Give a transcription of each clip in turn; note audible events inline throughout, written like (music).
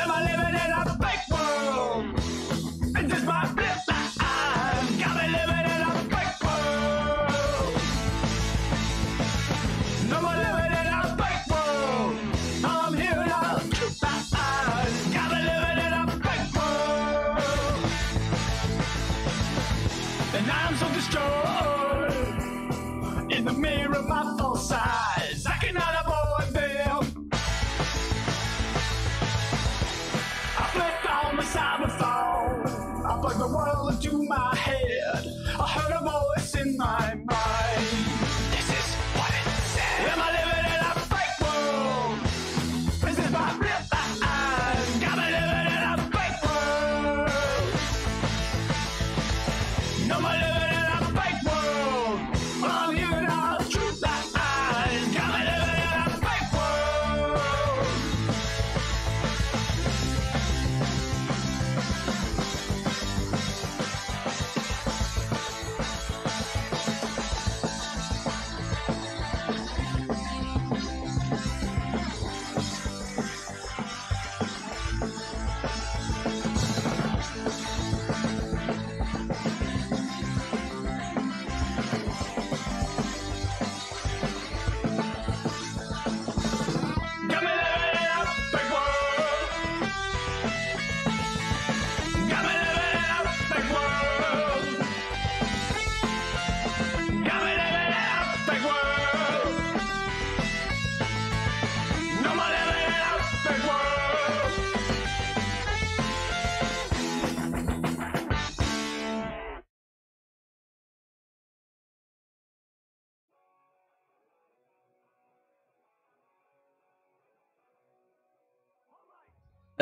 Am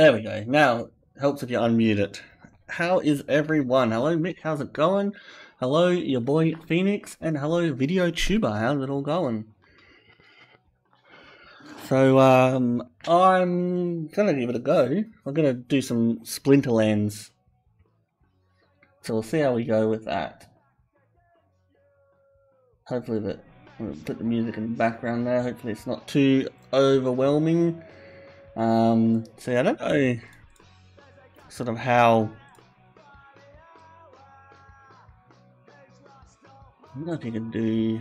There we go. Now, helps if you unmute it. How is everyone? Hello, Mick. How's it going? Hello, your boy Phoenix, and hello, Video Tuber. How's it all going? So, um, I'm gonna give it a go. I'm gonna do some Splinterlands. So we'll see how we go with that. Hopefully that put the music in the background there. Hopefully it's not too overwhelming. Um, see, I don't know sort of how. I don't know if you can do. You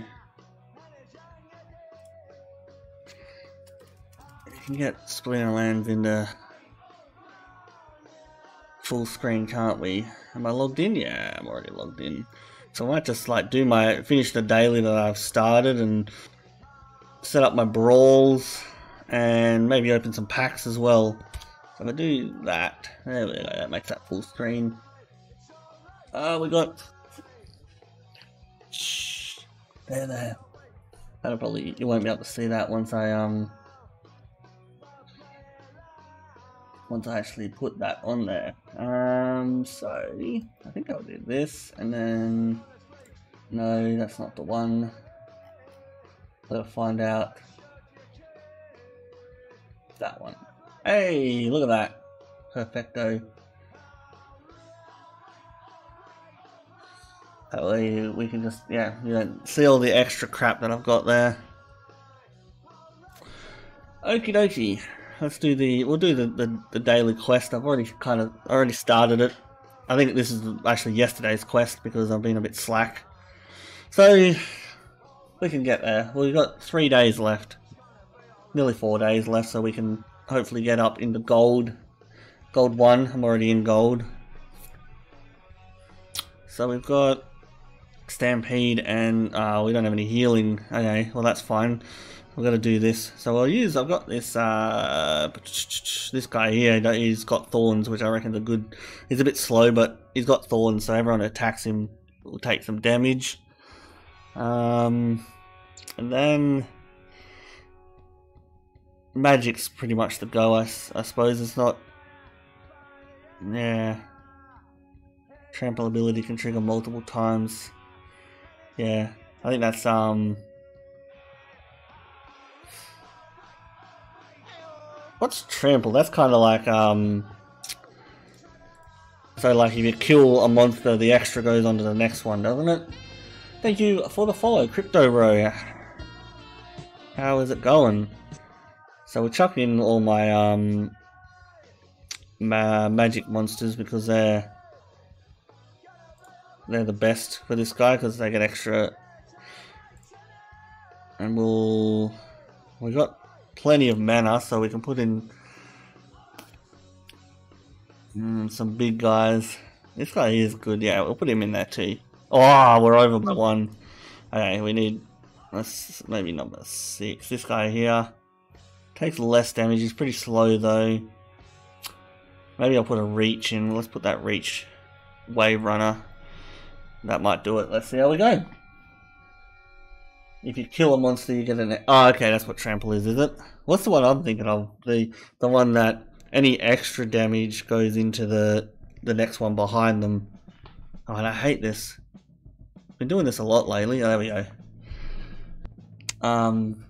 can get Splinterlands into full screen, can't we? Am I logged in? Yeah, I'm already logged in. So I might just like do my finish the daily that I've started and set up my brawls and maybe open some packs as well. So I do that, there we go, that makes that full screen. Uh, we got... Shh, there, there. That'll probably, you won't be able to see that once I, um... Once I actually put that on there. Um, so, I think I'll do this, and then... No, that's not the one. Gotta find out that one. Hey, look at that. Perfecto. That way we can just, yeah, you know, see all the extra crap that I've got there. Okie dokie. Let's do the, we'll do the, the, the daily quest. I've already kind of, already started it. I think this is actually yesterday's quest because I've been a bit slack. So, we can get there. We've got three days left. Nearly four days left, so we can hopefully get up into gold. Gold 1, I'm already in gold. So we've got Stampede and uh, we don't have any healing. Okay, well that's fine. We're gonna do this. So I'll use. I've got this. Uh, this guy here. He's got thorns, which I reckon are good. He's a bit slow, but he's got thorns, so everyone attacks him will take some damage. Um, and then magic's pretty much the go. I suppose it's not. Yeah. Trample ability can trigger multiple times. Yeah, I think that's um. What's trample? That's kind of like, um... So, like, if you kill a monster, the extra goes on to the next one, doesn't it? Thank you for the follow, Crypto Bro. How is it going? So we chuck in all my, um... Ma magic monsters because they're... They're the best for this guy because they get extra... And we'll... We got plenty of mana, so we can put in mm, some big guys. This guy is good. Yeah, we'll put him in there too. Oh, we're over by one. Okay, we need let's maybe number six. This guy here takes less damage. He's pretty slow though. Maybe I'll put a reach in. Let's put that reach wave runner. That might do it. Let's see how we go. If you kill a monster, you get an. Oh, okay, that's what trample is, is it? What's the one I'm thinking of? The the one that any extra damage goes into the the next one behind them. Oh, and I hate this. Been doing this a lot lately. Oh, there we go. Um,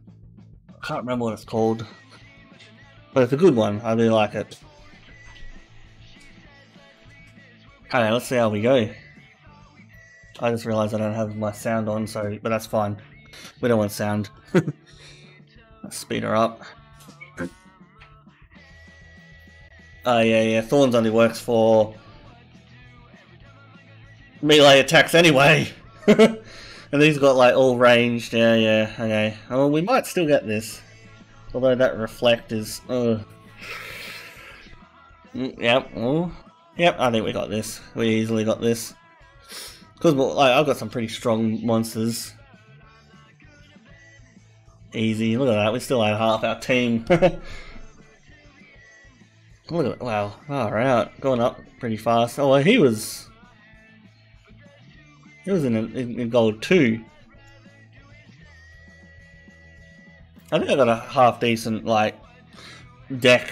can't remember what it's called, but it's a good one. I really like it. Okay, let's see how we go. I just realised I don't have my sound on, so but that's fine. We don't want sound. Let's (laughs) speed her up. Oh yeah, yeah. Thorns only works for melee attacks anyway. (laughs) and these got like all ranged. Yeah, yeah. Okay. Oh, we might still get this. Although that reflect is. Uh... Yep. Oh. Yep. I think we got this. We easily got this. Because like, I've got some pretty strong monsters. Easy. Look at that. We still had half our team. (laughs) Look at. Wow. Alright. Going up pretty fast. Oh, well, he was... He was in, in, in gold too. I think I got a half decent, like, deck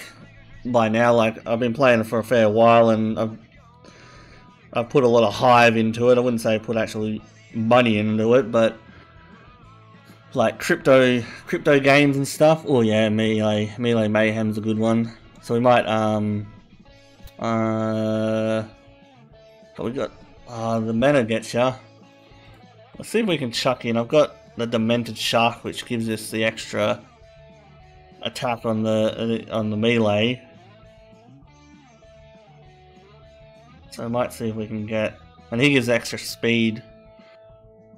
by now. Like, I've been playing for a fair while and I've, I've put a lot of hive into it. I wouldn't say I put actually money into it, but like crypto crypto games and stuff. Oh yeah, Melee Melee Mayhem's a good one. So we might um uh but we got uh the mana gets ya. Let's see if we can chuck in. I've got the Demented Shark which gives us the extra attack on the uh, on the melee. So I might see if we can get and he gives extra speed.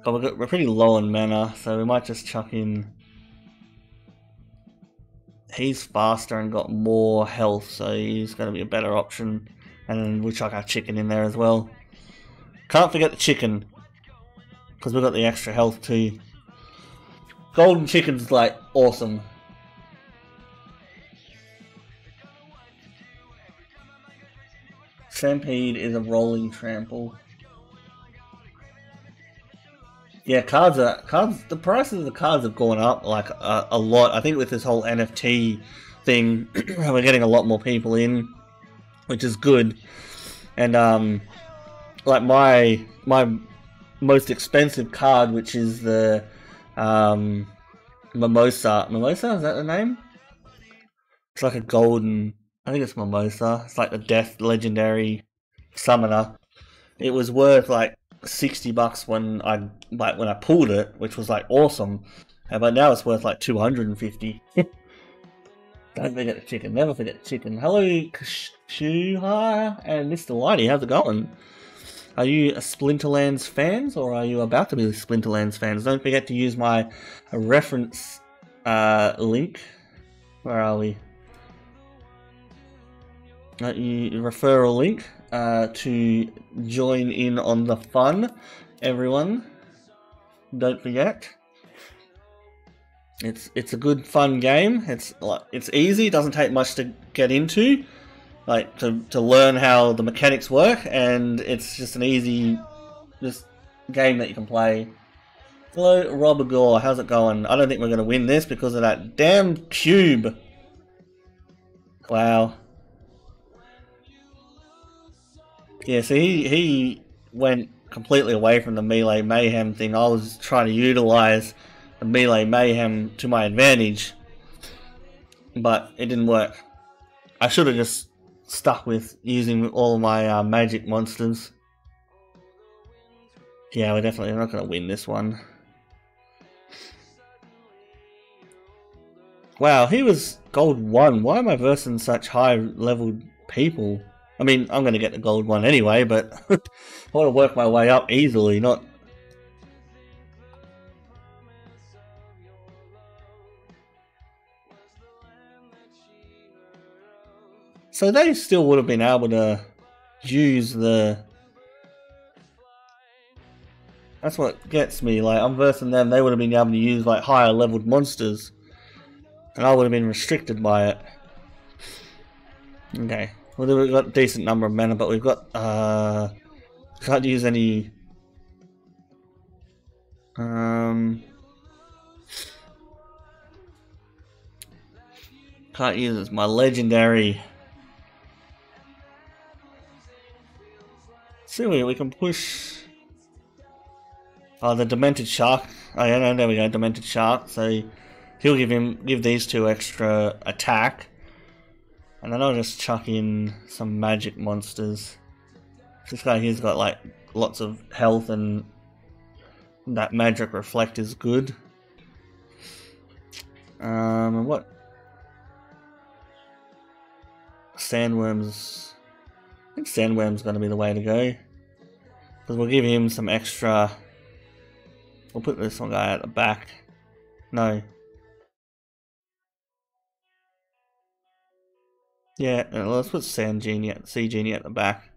But we're, we're pretty low in mana, so we might just chuck in... He's faster and got more health, so he's going to be a better option. And we'll chuck our chicken in there as well. Can't forget the chicken, because we've got the extra health too. Golden chicken's like awesome. Stampede is a rolling trample. Yeah, cards are cards. The prices of the cards have gone up like a, a lot. I think with this whole NFT thing, (clears throat) we're getting a lot more people in, which is good. And um, like my my most expensive card, which is the um, Mimosa. Mimosa is that the name? It's like a golden. I think it's Mimosa. It's like the Death Legendary Summoner. It was worth like 60 bucks when I like when I pulled it, which was like awesome. But now it's worth like 250. (laughs) Don't forget the chicken. Never forget the chicken. Hello, Kshuha and Mr. Whitey. How's it going? Are you Splinterlands fans or are you about to be Splinterlands fans? Don't forget to use my reference uh, link. Where are we? Uh, you, referral link uh, to join in on the fun, everyone. Don't forget. It's it's a good fun game. It's it's easy. Doesn't take much to get into, like to to learn how the mechanics work, and it's just an easy, just game that you can play. Hello, Rob Gore. How's it going? I don't think we're going to win this because of that damn cube. Wow. Yeah, so he, he went completely away from the Melee Mayhem thing. I was trying to utilize the Melee Mayhem to my advantage, but it didn't work. I should have just stuck with using all my uh, magic monsters. Yeah, we're definitely not going to win this one. Wow, he was gold 1. Why am I versing such high leveled people? I mean, I'm going to get the gold one anyway, but (laughs) I want to work my way up easily, not... So they still would have been able to use the... That's what gets me, like, I'm versing them, they would have been able to use, like, higher leveled monsters. And I would have been restricted by it. Okay. Well, we've got a decent number of mana, but we've got, uh... Can't use any... Um... Can't use my legendary... See, we, can push... Oh, the Demented Shark. Oh, yeah, no, there we go, Demented Shark. So, he'll give him, give these two extra attack. And then I'll just chuck in some magic monsters. This guy here's got like lots of health and that magic reflect is good. Um, what? Sandworms. Think Sandworm's going to be the way to go. Because we'll give him some extra... We'll put this one guy at the back. No, Yeah, let's put Sand Genie at Sea Genie at the back.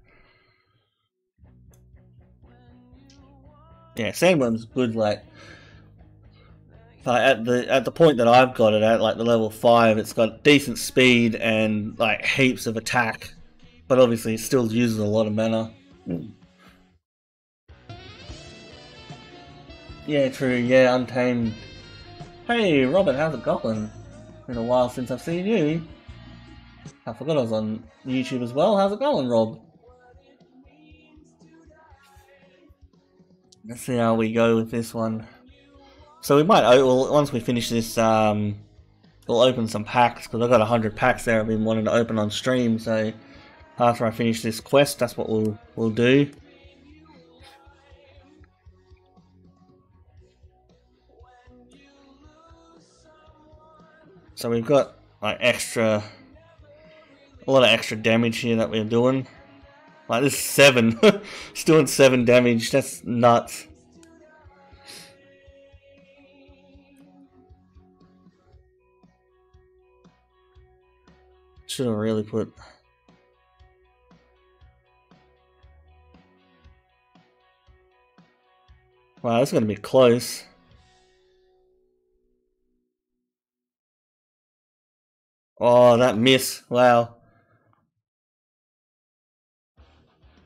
Yeah, Sandworm's good. Like, like at the at the point that I've got it at, like the level five, it's got decent speed and like heaps of attack, but obviously it still uses a lot of mana. Yeah, true. Yeah, Untamed. Hey, Robert, how's it going? Been a while since I've seen you. I forgot I was on YouTube as well. How's it going, Rob? Let's see how we go with this one. So we might, well, once we finish this, um, we'll open some packs, because I've got 100 packs there I've been wanting to open on stream, so after I finish this quest, that's what we'll, we'll do. So we've got like extra a lot of extra damage here that we're doing. Like this seven, (laughs) it's doing seven damage. That's nuts. Should have really put. Wow, that's gonna be close. Oh, that miss! Wow.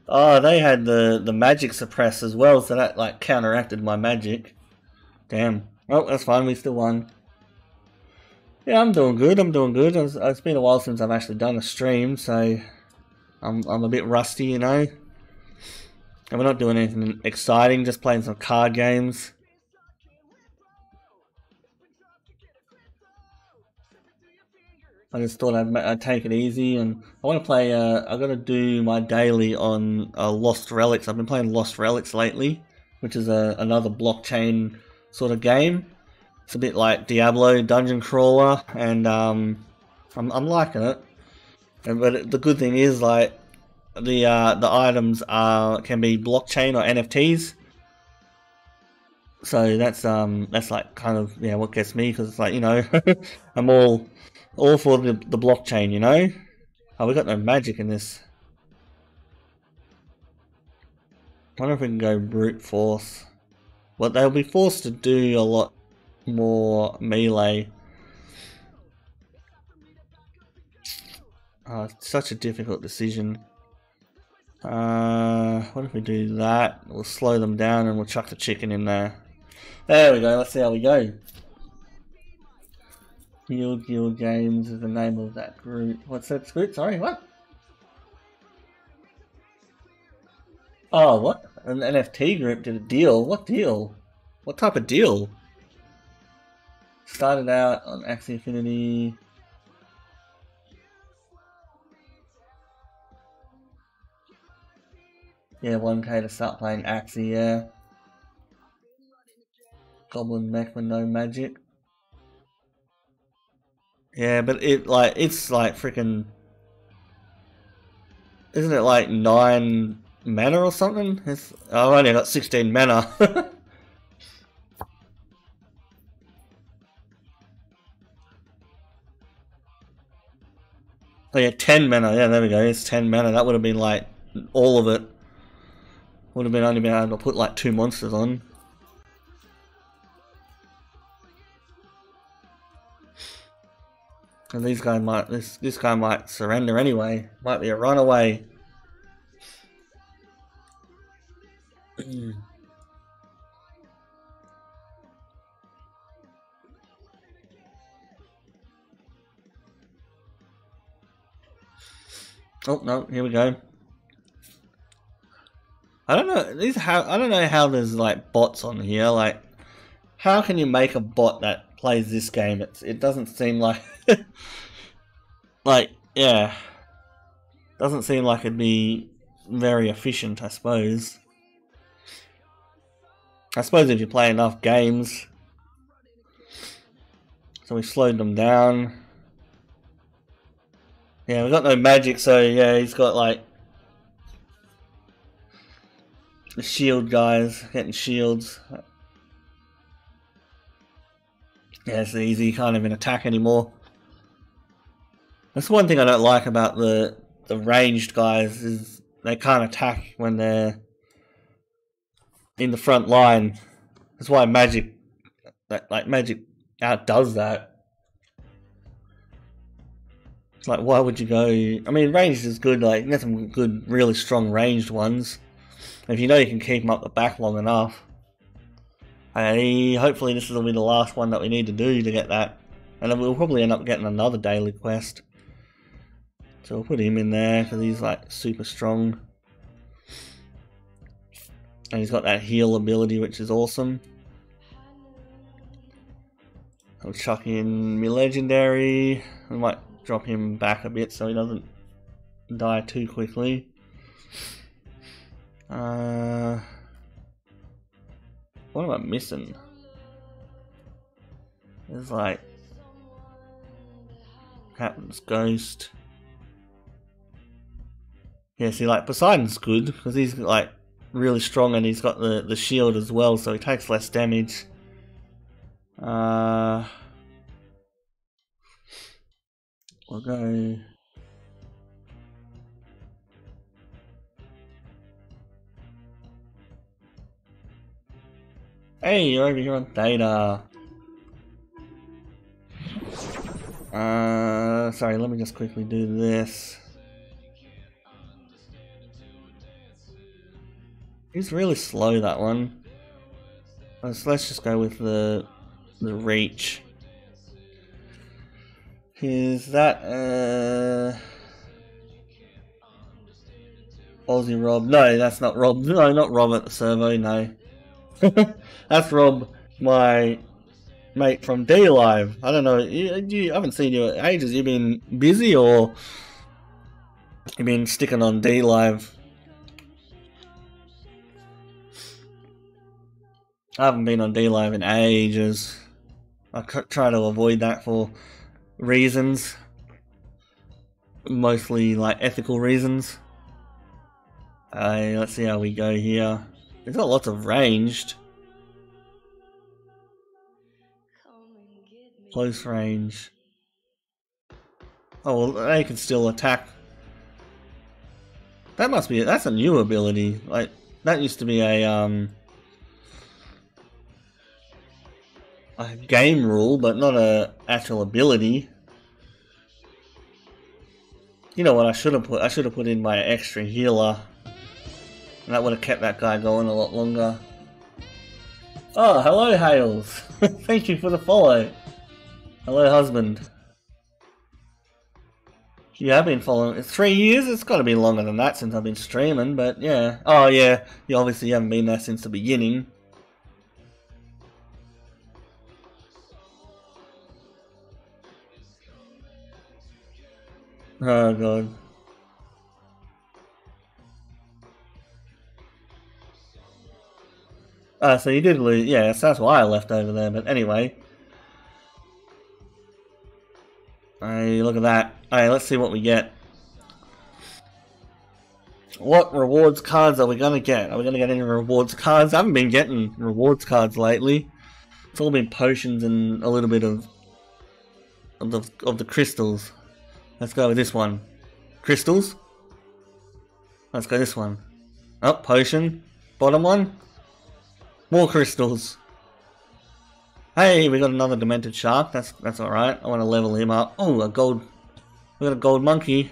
Oh, they had the the magic suppress as well, so that like counteracted my magic. Damn. Oh, that's fine. We still won. Yeah, I'm doing good. I'm doing good. It's, it's been a while since I've actually done a stream, so I'm I'm a bit rusty, you know. And we're not doing anything exciting. Just playing some card games. I just thought I'd, I'd take it easy, and I want to play. Uh, I'm gonna do my daily on uh, Lost Relics. I've been playing Lost Relics lately, which is a, another blockchain sort of game. It's a bit like Diablo Dungeon Crawler, and um, I'm I'm liking it. And, but the good thing is like the uh, the items are can be blockchain or NFTs. So that's um that's like kind of yeah what gets me because it's like you know (laughs) I'm all all for the, the blockchain, you know? Oh, we got no magic in this. I wonder if we can go brute force. But they'll be forced to do a lot more melee. Oh, such a difficult decision. Uh, what if we do that? We'll slow them down and we'll chuck the chicken in there. There we go, let's see how we go. Yield Guild Games is the name of that group. What's that group? Sorry, what? Oh, what? An NFT group did a deal. What deal? What type of deal? Started out on Axie Infinity. Yeah, 1k to start playing Axie, yeah. Goblin mech with no magic. Yeah, but it like it's like freaking isn't it like nine mana or something? It's, I've only got sixteen mana. (laughs) Oh yeah, 10 mana. Yeah, there we go. It's 10 mana. That would have been like all of it. Would have been only been able to put like two monsters on. And these guys might this this guy might surrender anyway. Might be a runaway. (clears throat) oh no, here we go. I don't know these how I don't know how there's like bots on here. Like how can you make a bot that plays this game? It's it doesn't seem like (laughs) like yeah. Doesn't seem like it'd be very efficient, I suppose. I suppose if you play enough games. So we slowed them down. Yeah, we got no magic, so yeah, he's got like the shield guys getting shields. Yeah, it's easy. You can't even attack anymore. That's one thing I don't like about the the ranged guys is they can't attack when they're in the front line. That's why magic, like magic, outdoes that. It's like why would you go? I mean, ranged is good. Like some good, really strong ranged ones. If you know you can keep them up the back long enough. Hopefully this will be the last one that we need to do to get that. And then we'll probably end up getting another daily quest. So we'll put him in there because he's like super strong. And he's got that heal ability which is awesome. I'll chuck in my legendary. I might drop him back a bit so he doesn't die too quickly. Uh, what am I missing? There's like Captain's Ghost. Yeah, see, like Poseidon's good because he's like really strong and he's got the the shield as well, so he takes less damage. Uh, we'll go. Hey, you're over here on data. Uh, sorry, let me just quickly do this. He's really slow, that one. Let's, let's just go with the the reach. Is that uh Aussie Rob? No, that's not Rob. No, not Rob at the servo. No, (laughs) that's Rob, my mate from DLive. I don't know. You, you I haven't seen you in ages. You've been busy or you been sticking on DLive? I haven't been on DLive in ages. I try to avoid that for reasons, mostly like ethical reasons. Uh, let's see how we go here. It's got lots of ranged. Close range. Oh, well, they can still attack. That must be, that's a new ability. Like, that used to be a, um, a game rule, but not a actual ability. You know what? I should have put. I should have put in my extra healer, and that would have kept that guy going a lot longer. Oh, hello, Hales. (laughs) Thank you for the follow. Hello, husband. You have been following. It's three years. It's got to be longer than that since I've been streaming. But yeah. Oh yeah. You obviously haven't been there since the beginning. Oh god. Uh, so you did lose, yeah, so that's why I left over there, but anyway. Hey, look at that. Hey, let's see what we get. What rewards cards are we gonna get? Are we gonna get any rewards cards? I haven't been getting rewards cards lately. It's all been potions and a little bit of of the of the crystals. Let's go with this one. Crystals. Let's go this one. Oh, potion. Bottom one. More crystals. Hey, we got another demented shark. That's that's all right. I want to level him up. Oh, a gold. We got a gold monkey.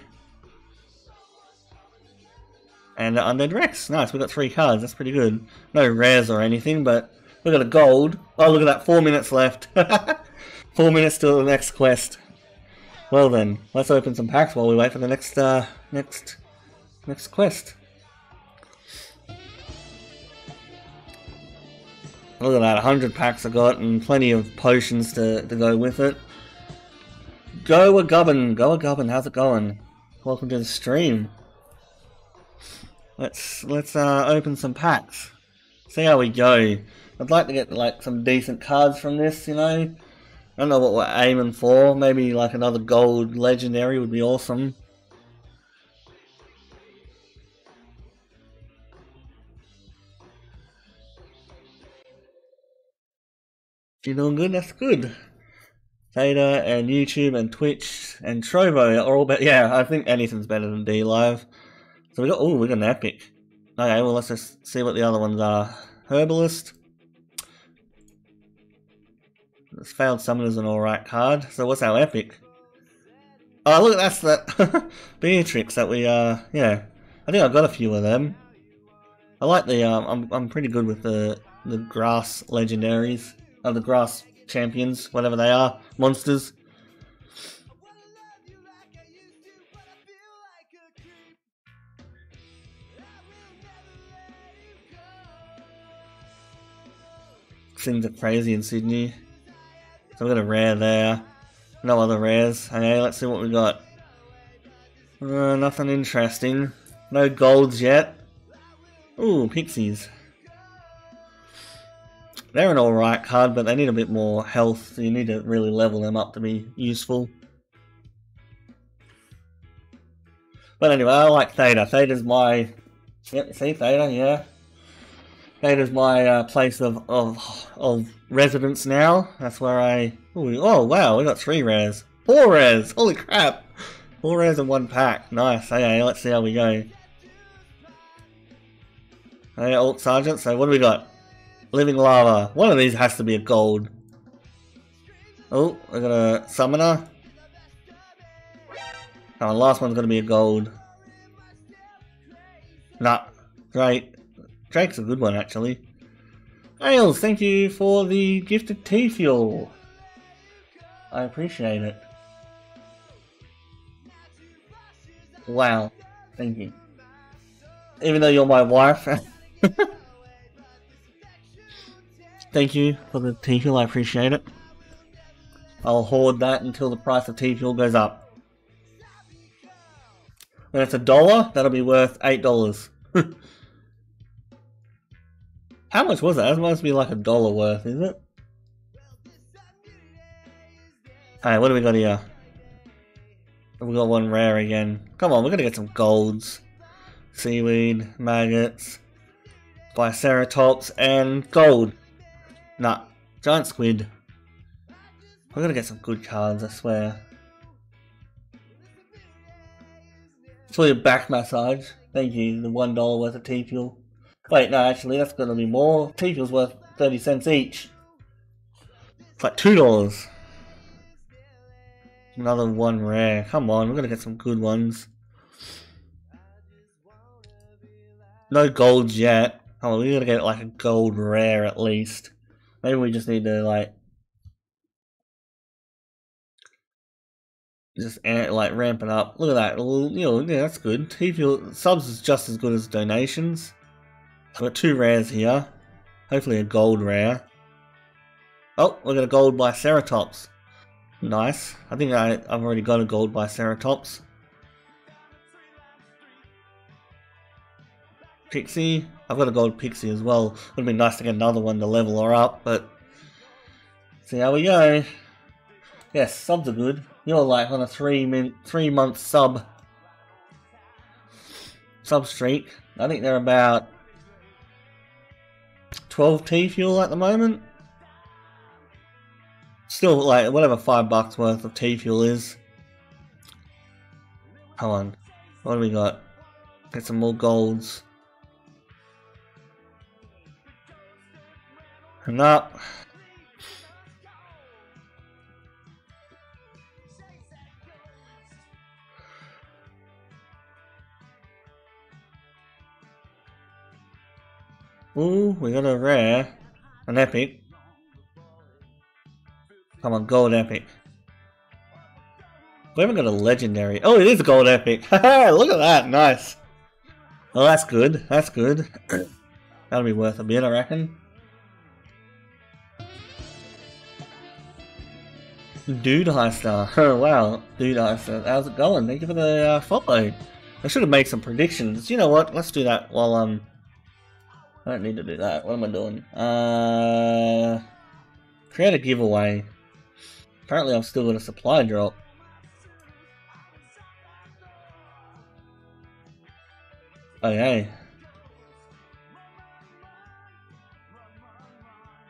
And an undead rex. Nice. We got three cards. That's pretty good. No rares or anything, but we got a gold. Oh, look at that. Four minutes left. (laughs) Four minutes till the next quest. Well then, let's open some packs while we wait for the next uh, next next quest. Look at that, 100 packs I got and plenty of potions to, to go with it. Go a gubbin, go a gubbin, how's it going? Welcome to the stream. Let's let's uh, open some packs. See how we go. I'd like to get like some decent cards from this, you know. I don't know what we're aiming for. Maybe like another gold legendary would be awesome. You're doing good? That's good. Theta and YouTube and Twitch and Trovo are all better. Yeah, I think anything's better than DLive. So we got, oh, we got an epic. Okay, well, let's just see what the other ones are. Herbalist. This failed summon is an alright card. So what's our epic? Oh, look, that's that (laughs) Beatrix that we, uh, yeah. I think I've got a few of them. I like the, um, I'm, I'm pretty good with the, the grass legendaries of the grass champions, whatever they are, monsters. Things are crazy in Sydney. So we got a rare there. No other rares. Okay, let's see what we got. Uh, nothing interesting. No golds yet. Ooh, pixies. They're an alright card, but they need a bit more health. You need to really level them up to be useful. But anyway, I like Theta. Theta's my... Yep, see Theta, yeah. Theta's my uh, place of, of of residence now. That's where I... Ooh, oh, wow, we got three rares. Four rares! Holy crap! Four rares in one pack. Nice. Okay, let's see how we go. Hey, Alt Sergeant, so what do we got? Living Lava. One of these has to be a gold. Oh, I got a Summoner. Oh, the last one's gonna be a gold. Nah, Drake. Drake's a good one, actually. Ailes, thank you for the gifted TFUEL. I appreciate it. Wow, thank you. Even though you're my wife. (laughs) Thank you for the TFUEL, I appreciate it. I'll hoard that until the price of TFUEL goes up. When it's a dollar, that'll be worth eight dollars. (laughs) How much was that? That must be like a dollar worth, is it? Hey, what do we got here? We got one rare again. Come on, we're gonna get some golds. Seaweed, maggots, Biceratops, and gold. Nah, giant squid. We're gonna get some good cards, I swear. For your back massage. Thank you, the one dollar worth of TFUEL. Wait, no, actually, that's gonna be more. TFUEL's worth 30 cents each. It's like two dollars. Another one rare. Come on, we're gonna get some good ones. No golds yet. Oh, we're gonna get like a gold rare at least. Maybe we just need to like just like ramp it up. Look at that. You know, yeah, that's good. T subs is just as good as donations. I've got two rares here. Hopefully a gold rare. Oh, we got a gold Biceratops. Nice. I think I, I've already got a gold Biceratops. Pixie. I've got a gold Pixie as well. Would have been nice to get another one to level her up, but see how we go. Yes, subs are good. You're like on a three min three month sub sub streak. I think they're about 12 T fuel at the moment. Still like whatever five bucks worth of T fuel is. Come on. What do we got? Get some more golds. Up. Ooh, we got a rare. An epic. Come on, gold epic. We haven't got a legendary. Oh, it is a gold epic. (laughs) Look at that. Nice. Well, that's good. That's good. (clears throat) That'll be worth a bit, I reckon. Dude Heister. (laughs) Oh, wow. Dude Heister. How's it going? Thank you for the uh, follow. I should have made some predictions. You know what? Let's do that while I'm... Um, I don't need to do that. What am I doing? Uh, create a giveaway. Apparently I've still got a supply drop. Okay.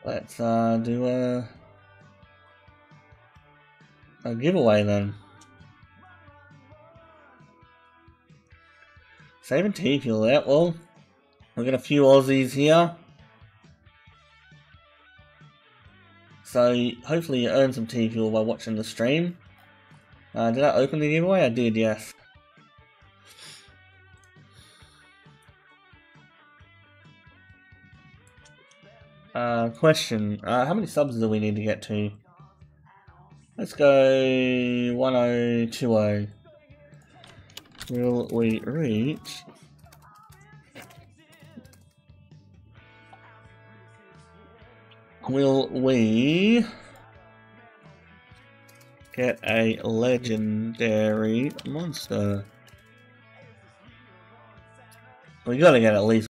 Let's uh, do a, a giveaway then. Saving T fuel out. Well, we got a few Aussies here. So hopefully you earn some T fuel by watching the stream. Uh, did I open the giveaway? I did, yes. Uh, question, uh, how many subs do we need to get to? Let's go 1020. Will we reach will we get a legendary monster? We gotta get at least